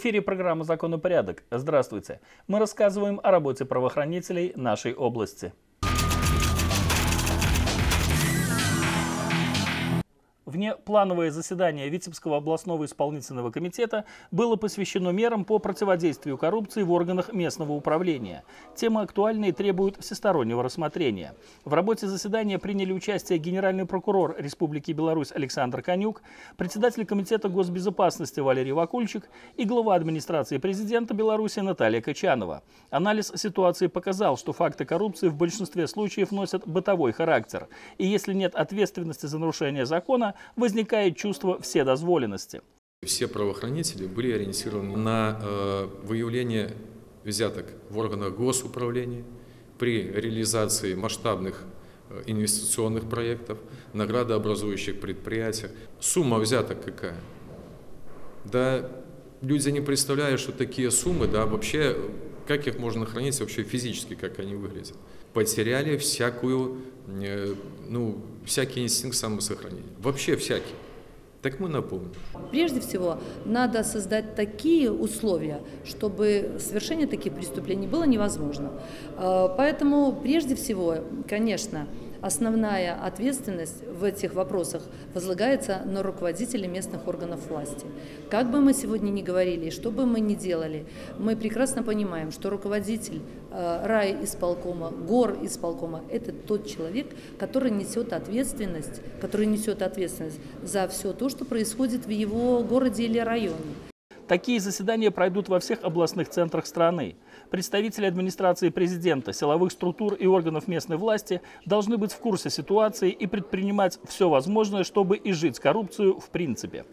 Эфире программа «Закон и порядок». Здравствуйте. Мы рассказываем о работе правоохранителей нашей области. Внеплановое заседание Витебского областного исполнительного комитета было посвящено мерам по противодействию коррупции в органах местного управления. Темы актуальные требуют всестороннего рассмотрения. В работе заседания приняли участие генеральный прокурор Республики Беларусь Александр Конюк, председатель Комитета госбезопасности Валерий Вакульчик и глава администрации президента Беларуси Наталья Качанова. Анализ ситуации показал, что факты коррупции в большинстве случаев носят бытовой характер. И если нет ответственности за нарушение закона, возникает чувство вседозволенности. Все правоохранители были ориентированы на э, выявление взяток в органах госуправления при реализации масштабных э, инвестиционных проектов, наградообразующих предприятий. Сумма взяток какая? Да, люди не представляют, что такие суммы, да, вообще, как их можно хранить вообще физически, как они выглядят. Потеряли всякую э, ну, всякий инстинкт самосохранения. Вообще всякий. Так мы напомним. Прежде всего, надо создать такие условия, чтобы совершение таких преступлений было невозможно. Э, поэтому, прежде всего, конечно, основная ответственность в этих вопросах возлагается на руководителей местных органов власти. Как бы мы сегодня ни говорили, что бы мы ни делали, мы прекрасно понимаем, что руководитель э, рай исполкома, гор исполкома – это тот человек, который несет ответственность, который несет ответственность за все то, что происходит в его городе или районе. Такие заседания пройдут во всех областных центрах страны. Представители администрации президента, силовых структур и органов местной власти должны быть в курсе ситуации и предпринимать все возможное, чтобы изжить коррупцию в принципе.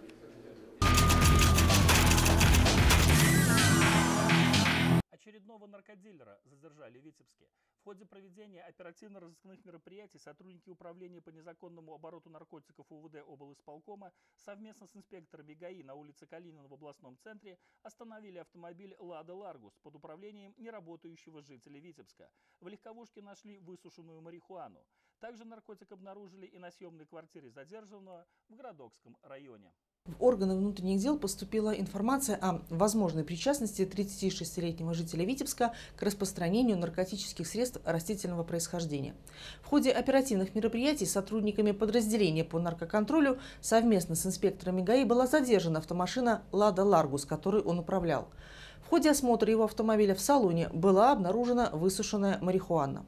Очередного наркодилера задержали в Витебске ходе проведения оперативно-розыскных мероприятий сотрудники Управления по незаконному обороту наркотиков УВД облсполкома совместно с инспекторами ГАИ на улице Калинина в областном центре остановили автомобиль «Лада Ларгус» под управлением неработающего жителя Витебска. В легковушке нашли высушенную марихуану. Также наркотик обнаружили и на съемной квартире задержанного в Городокском районе. В органы внутренних дел поступила информация о возможной причастности 36-летнего жителя Витебска к распространению наркотических средств растительного происхождения. В ходе оперативных мероприятий сотрудниками подразделения по наркоконтролю совместно с инспекторами ГАИ была задержана автомашина «Лада Ларгус», которой он управлял. В ходе осмотра его автомобиля в салоне была обнаружена высушенная марихуана.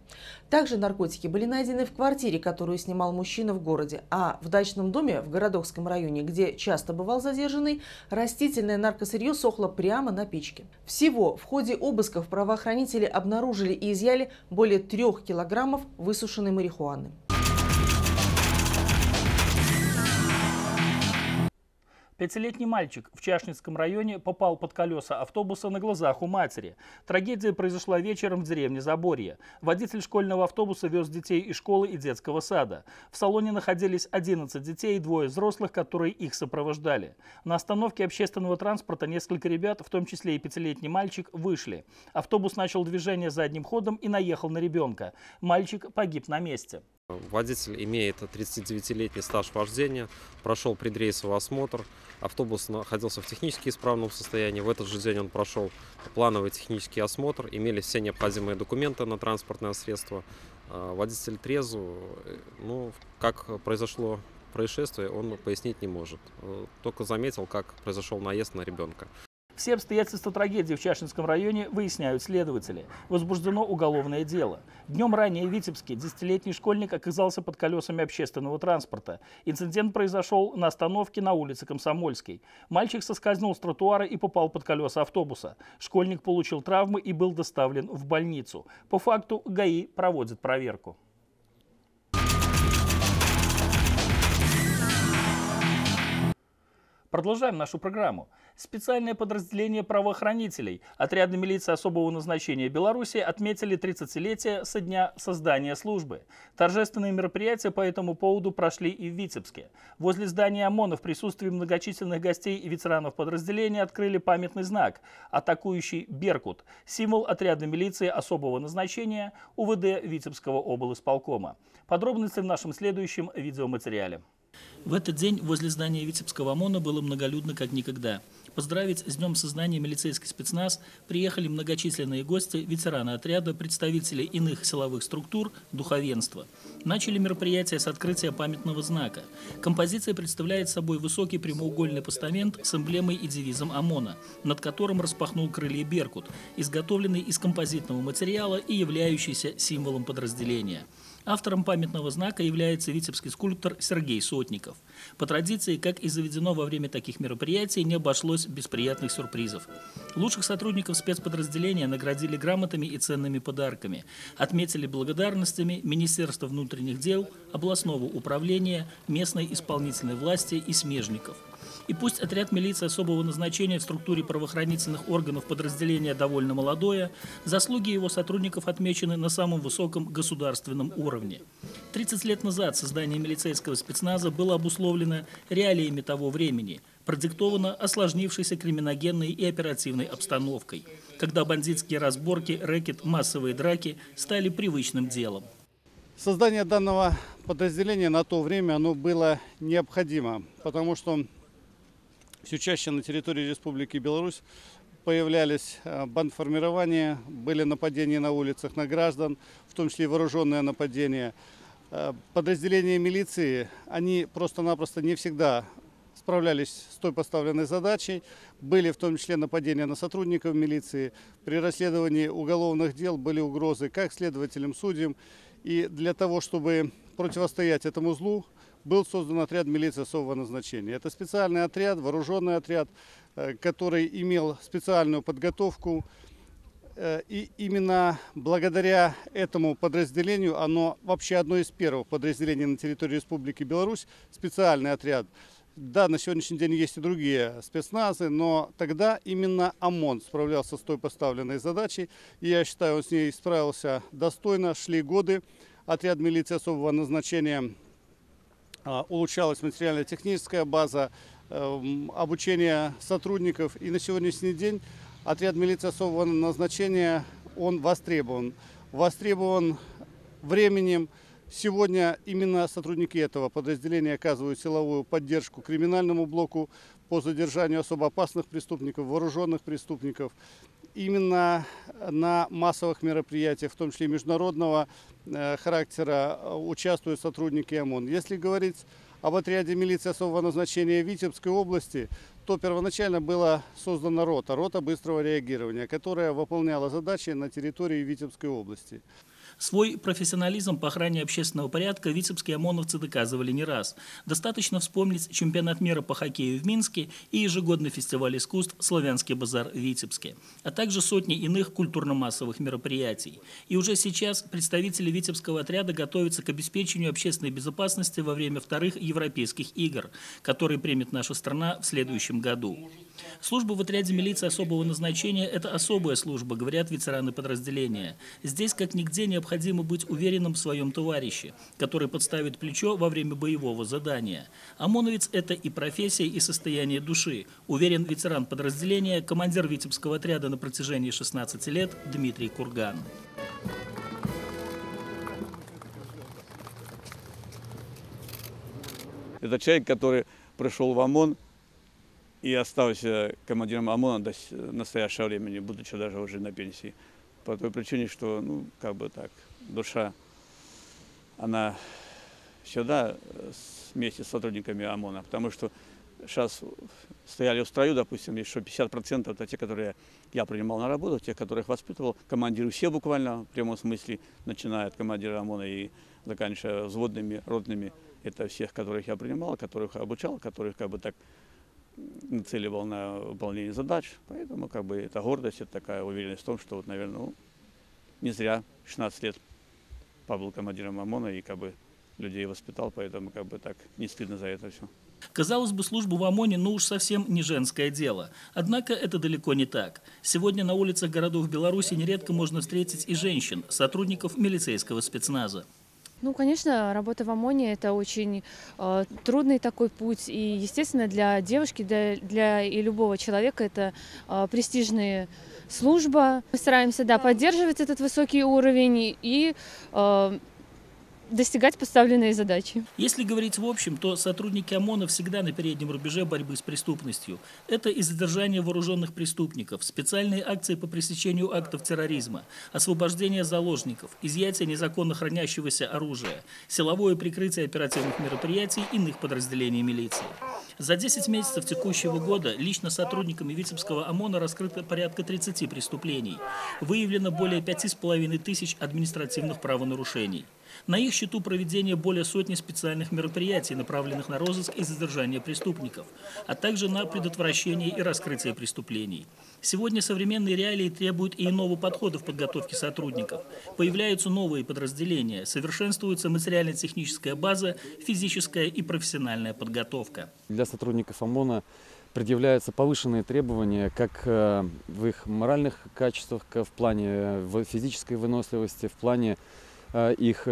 Также наркотики были найдены в квартире, которую снимал мужчина в городе, а в дачном доме в Городокском районе, где часто бывал задержанный, растительное наркосырье сохло прямо на печке. Всего в ходе обысков правоохранители обнаружили и изъяли более трех килограммов высушенной марихуаны. Пятилетний мальчик в Чашницком районе попал под колеса автобуса на глазах у матери. Трагедия произошла вечером в деревне Заборье. Водитель школьного автобуса вез детей из школы и детского сада. В салоне находились 11 детей и двое взрослых, которые их сопровождали. На остановке общественного транспорта несколько ребят, в том числе и пятилетний мальчик, вышли. Автобус начал движение задним ходом и наехал на ребенка. Мальчик погиб на месте. Водитель имеет 39-летний стаж вождения, прошел предрейсовый осмотр, автобус находился в технически исправном состоянии. В этот же день он прошел плановый технический осмотр, имели все необходимые документы на транспортное средство. А, водитель трезу, э, ну, как произошло происшествие, он пояснить не может. Э, только заметил, как произошел наезд на ребенка. Все обстоятельства трагедии в Чашинском районе выясняют следователи. Возбуждено уголовное дело. Днем ранее в Витебске десятилетний школьник оказался под колесами общественного транспорта. Инцидент произошел на остановке на улице Комсомольской. Мальчик соскользнул с тротуара и попал под колеса автобуса. Школьник получил травмы и был доставлен в больницу. По факту ГАИ проводит проверку. Продолжаем нашу программу. Специальное подразделение правоохранителей, отряды милиции особого назначения Беларуси отметили 30-летие со дня создания службы. Торжественные мероприятия по этому поводу прошли и в Витебске. Возле здания ОМОНа в присутствии многочисленных гостей и ветеранов подразделения открыли памятный знак «Атакующий Беркут» – символ отряда милиции особого назначения УВД Витебского облсполкома. Подробности в нашем следующем видеоматериале. В этот день возле здания Витебского ОМОНа было многолюдно как никогда. Поздравить с Днем сознания милицейский спецназ приехали многочисленные гости, ветераны отряда, представители иных силовых структур, духовенства. Начали мероприятие с открытия памятного знака. Композиция представляет собой высокий прямоугольный постамент с эмблемой и девизом ОМОНа, над которым распахнул крылья Беркут, изготовленный из композитного материала и являющийся символом подразделения. Автором памятного знака является витебский скульптор Сергей Сотников. По традиции, как и заведено во время таких мероприятий, не обошлось без приятных сюрпризов. Лучших сотрудников спецподразделения наградили грамотами и ценными подарками. Отметили благодарностями Министерства внутренних дел, областного управления, местной исполнительной власти и смежников – и пусть отряд милиции особого назначения в структуре правоохранительных органов подразделения довольно молодое, заслуги его сотрудников отмечены на самом высоком государственном уровне. 30 лет назад создание милицейского спецназа было обусловлено реалиями того времени, продиктовано осложнившейся криминогенной и оперативной обстановкой, когда бандитские разборки, рэкет, массовые драки стали привычным делом. Создание данного подразделения на то время оно было необходимо, потому что все чаще на территории Республики Беларусь появлялись э, бандформирования, были нападения на улицах на граждан, в том числе и вооруженные нападения. Э, подразделения милиции, они просто-напросто не всегда справлялись с той поставленной задачей. Были в том числе нападения на сотрудников милиции. При расследовании уголовных дел были угрозы как следователям, судьям. И для того, чтобы противостоять этому злу, был создан отряд милиции особого назначения. Это специальный отряд, вооруженный отряд, э, который имел специальную подготовку. Э, и именно благодаря этому подразделению, оно вообще одно из первых подразделений на территории Республики Беларусь, специальный отряд. Да, на сегодняшний день есть и другие спецназы, но тогда именно ОМОН справлялся с той поставленной задачей. И я считаю, он с ней справился достойно. Шли годы. Отряд милиции особого назначения улучшалась материально-техническая база, эм, обучение сотрудников. И на сегодняшний день отряд милиции особого назначения, он востребован. Востребован временем. Сегодня именно сотрудники этого подразделения оказывают силовую поддержку криминальному блоку по задержанию особо опасных преступников, вооруженных преступников. Именно на массовых мероприятиях, в том числе международного Э, характера э, участвуют сотрудники ОМОН. Если говорить об отряде милиции особого назначения Витебской области, то первоначально была создана рота, рота быстрого реагирования, которая выполняла задачи на территории Витебской области. Свой профессионализм по охране общественного порядка витебские ОМОНовцы доказывали не раз. Достаточно вспомнить чемпионат мира по хоккею в Минске и ежегодный фестиваль искусств «Славянский базар» в Витебске, а также сотни иных культурно-массовых мероприятий. И уже сейчас представители Витебского отряда готовятся к обеспечению общественной безопасности во время вторых европейских игр, которые примет наша страна в следующем году. Служба в отряде милиции особого назначения – это особая служба, говорят ветераны подразделения. Здесь как нигде необходимо быть уверенным в своем товарище, который подставит плечо во время боевого задания. ОМОНовец – это и профессия, и состояние души, уверен ветеран подразделения, командир Витебского отряда на протяжении 16 лет Дмитрий Курган. Это человек, который пришел в ОМОН и остался командиром ОМОНа до настоящего времени, будучи даже уже на пенсии. По той причине, что, ну, как бы так, душа, она всегда вместе с сотрудниками ОМОНа, потому что сейчас стояли в строю, допустим, еще 50% это те, которые я принимал на работу, те, которых воспитывал, командиры все буквально, в прямом смысле, начиная от командира ОМОНа и заканчивая взводными, родными, это всех, которых я принимал, которых обучал, которых как бы так нацеливал на выполнение задач. Поэтому как бы это гордость, это такая уверенность в том, что вот, наверное, ну, не зря 16 лет побыл командиром ОМОНа и как бы людей воспитал, поэтому как бы так не стыдно за это все. Казалось бы, служба в ОМОНе ну уж совсем не женское дело. Однако это далеко не так. Сегодня на улицах городов Беларуси нередко можно встретить и женщин, сотрудников милицейского спецназа. Ну, конечно, работа в ОМОНе – это очень э, трудный такой путь. И, естественно, для девушки, для, для и любого человека это э, престижная служба. Мы стараемся, да, поддерживать этот высокий уровень и э, достигать поставленные задачи. Если говорить в общем, то сотрудники ОМОНа всегда на переднем рубеже борьбы с преступностью. Это и задержание вооруженных преступников, специальные акции по пресечению актов терроризма, освобождение заложников, изъятие незаконно хранящегося оружия, силовое прикрытие оперативных мероприятий иных подразделений милиции. За 10 месяцев текущего года лично сотрудниками Витебского ОМОНа раскрыто порядка 30 преступлений. Выявлено более 5,5 тысяч административных правонарушений. На их счету проведение более сотни специальных мероприятий, направленных на розыск и задержание преступников, а также на предотвращение и раскрытие преступлений. Сегодня современные реалии требуют и иного подхода в подготовке сотрудников. Появляются новые подразделения, совершенствуется материально-техническая база, физическая и профессиональная подготовка. Для сотрудников ОМОНа предъявляются повышенные требования как э, в их моральных качествах, в плане э, физической выносливости, в плане их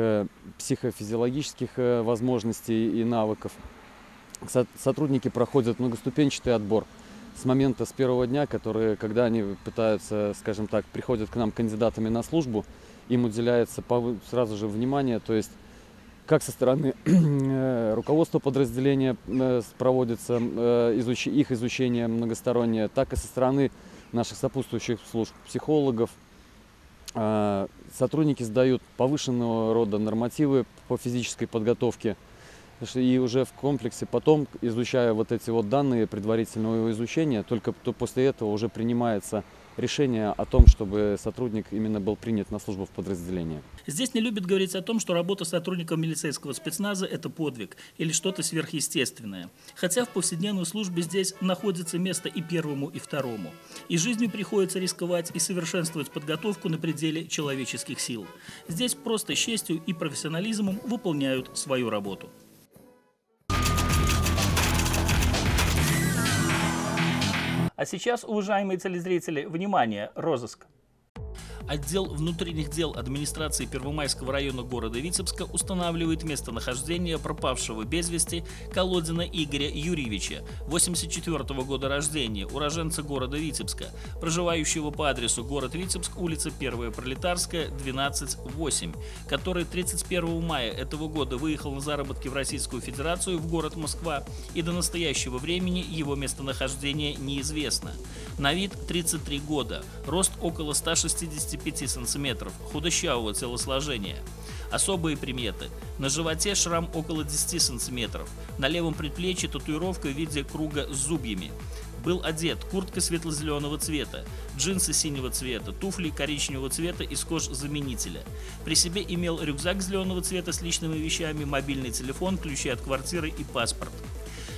психофизиологических возможностей и навыков. Сотрудники проходят многоступенчатый отбор с момента, с первого дня, которые, когда они пытаются, скажем так, приходят к нам кандидатами на службу, им уделяется сразу же внимание, то есть как со стороны э, руководства подразделения э, проводится э, их изучение многостороннее, так и со стороны наших сопутствующих служб, психологов. Сотрудники сдают повышенного рода нормативы по физической подготовке. И уже в комплексе потом, изучая вот эти вот данные предварительного изучения, только после этого уже принимается решение о том, чтобы сотрудник именно был принят на службу в подразделение. Здесь не любят говорить о том, что работа сотрудником милицейского спецназа – это подвиг или что-то сверхъестественное. Хотя в повседневной службе здесь находится место и первому, и второму. И жизнью приходится рисковать и совершенствовать подготовку на пределе человеческих сил. Здесь просто честью и профессионализмом выполняют свою работу. А сейчас, уважаемые телезрители, внимание, розыск. Отдел внутренних дел администрации Первомайского района города Витебска устанавливает местонахождение пропавшего без вести Колодина Игоря Юрьевича, 84 -го года рождения, уроженца города Витебска, проживающего по адресу город Витебск, улица 1 Пролетарская, 12-8, который 31 мая этого года выехал на заработки в Российскую Федерацию в город Москва и до настоящего времени его местонахождение неизвестно. На вид 33 года, рост около 160 25 сантиметров, худощавого телосложения. Особые приметы. На животе шрам около 10 сантиметров, на левом предплечье татуировка в виде круга с зубьями. Был одет куртка светло-зеленого цвета, джинсы синего цвета, туфли коричневого цвета из кожзаменителя. При себе имел рюкзак зеленого цвета с личными вещами, мобильный телефон, ключи от квартиры и паспорт.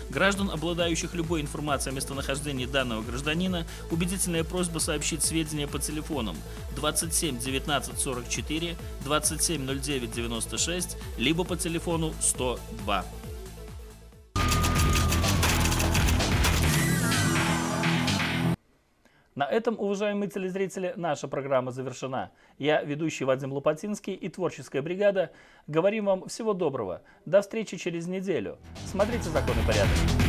Граждан, обладающих любой информацией о местонахождении данного гражданина, убедительная просьба сообщить сведения по телефонам 27 19 44, 27 09 96, либо по телефону 102. На этом, уважаемые телезрители, наша программа завершена. Я, ведущий Вадим Лопатинский и творческая бригада, говорим вам всего доброго. До встречи через неделю. Смотрите «Закон и порядок».